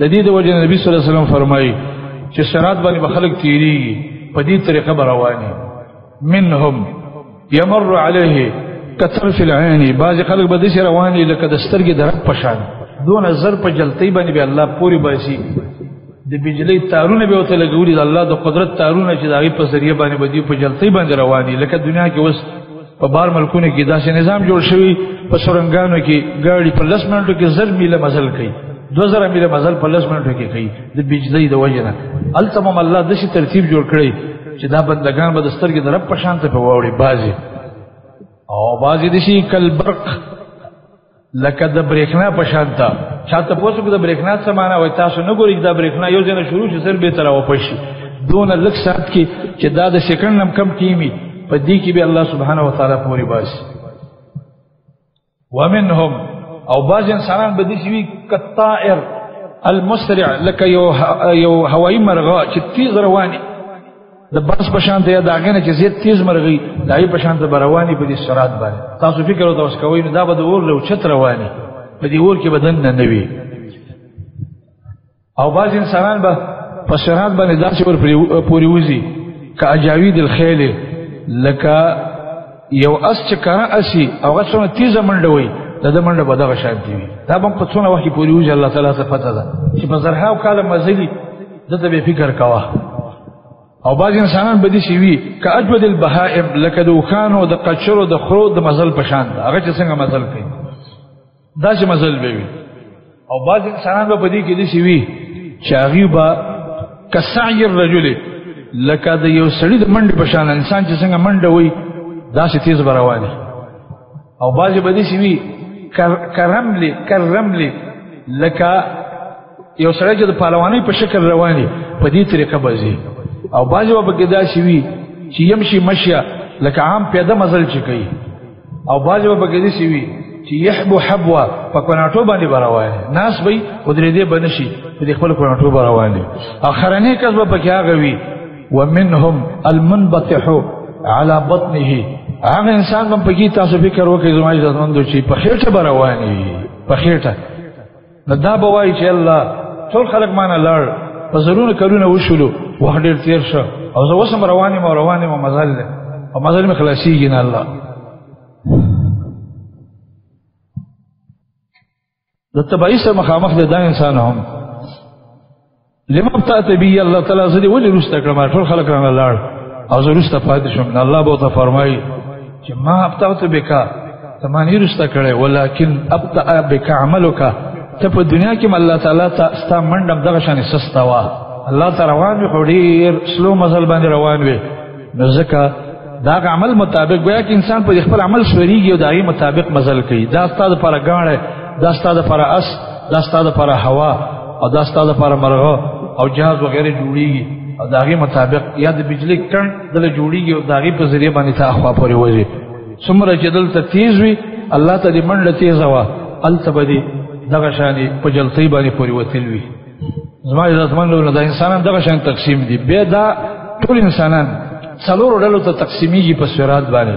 د دې د وجه نبی صلی الله علیه وسلم فرمایي چې صراط باندې به خلک تیریږي په دې طریقه به رواني منهم یمر علیه کطرف العین بعض خلک به دې رواني لکه د سترګې درک پشان دون زر په جلتی باندې به الله پوری باسي د بجلی تارونه به وته لګولي د الله د قدرت تارونه چې د هغه په ذریعہ باندې بدی په جلتی باندې رواني لکه دنیا کې وس په بار ملکونو کې داسې نظام جوړ شوی په سورنګانو کې ګاډي په لس منټو کې زر میله مزل کوي دو زر میله مزل په لس منټو کې کوي د بجلی د وجه نه هلته هم الله داسې ترتیب جوړ کړی چې دا بندګان به د سترګې د رب په شان ته په واوړي بعضې او بعضې داسې کلبرق لکه د برېښنا په شان تا چاته پوسو کې د برېښنا څه معنا وای تاسو نه ګورئ دا برېښنا یو ځنه شروع شي سر به تر او پښي دون لک سات کې چې دا د سکند نم کم کیمی په دې کې به الله سبحانه و تعالی پوری باس ومنهم او باز انسانان به دې شي کطائر المسرع لکه یو یو هوایی مرغه چې تیز رواني د بس په شان ته دا غنه چې زیات تیز مرغی دای په شان ته رواني په دې سرعت باندې تاسو فکر وکړئ اوس کوی دا به د اور له چت رواني په دې اور کې بدن نه نوي او بعض انسانان به په سرعت باندې داسې ور پوری وزي کا اجاوید الخیل لکه یو اس چې کرا اسی او غسونه تیز منډه وي دا د منډه به دغه شان دی دا به په څونه وخت پوری وزي الله تعالی څخه پته ده چې په زرهاو کاله مزلی دته به فکر کاوه او بعض انسانان به دي شي وي ک اجود البهائم لکه د وخانو د قچرو د خرو د مزل په شان هغه چې څنګه مزل کوي دا چې مزل به وي او بعض انسانان به دي کې دي شي وي چې هغه به کسعی الرجل لکه د یو سړي د منډې په شان انسان چې څنګه منډه وي دا چې تیز رواني او بعضې به داسې وي کرملې کرملې لکه یو سړی چې د پهلوانۍ په شکل رواني په دې طریقه به ځي او بعضې به پکې داسې وي چې یمشي مشیه لکه عام پیاده مزل چې کوي او بعضې به پکې داسې وي چې یحبو حبوا په کوناټو باندې به روان ناس به ودرېدې به نشي په دې خپل کوناټو به روان دي او خرنې کس به پکې هغه وي ومنهم المنبطح على بطنه هغه انسان هم پکې تاسو فکر وکړئ زما عزت مند چې په خېټه برواني په خېټه نو دا به وایي چې الله ټول خلک مانه لړ په زرونه کلونه وشولو وخت ډیر تیر شو او زه اوس هم روانې ما روانې ما مزل ده او مزل مې خلاصيږي نه الله د تبعی سره مخامخ دی دا انسان هم لمب تاته بی الله تعالی زه دی ولې رسته کړم ټول خلک رانه لاړ او زه رسته پاتې شوم الله به ته فرمایي چې ما ابتعت بکا تمانی رسته کړي ولکن ابتع بک عملک ته په دنیا کې الله تعالی ته ستا منډم دغه شان سستا وا الله تعالی روان وي خو ډیر سلو مزل باندې روان وي نو ځکه دا عمل مطابق گویا کې انسان په خپل عمل شوریږي او دایي مطابق مزل کوي دا ستاد لپاره غاړه دا ستاد لپاره اس دا ستاد لپاره هوا او دا ستاد لپاره مرغه او جهاز وغیرہ جوړیږي او داغي مطابق یا د بجلی کڼ دل جوړیږي او داغي په ذریعہ باندې تا اخوا پورې وځي څومره چې دلته تیز وي الله ته دې منډه تیز وا التبدي دغه شانی په جلتی باندې پورې وتل وي زما د زمان له د انسانان دغه شان تقسیم دي به دا ټول انسانان څلور ډلو ته تقسیمیږي په سورات باندې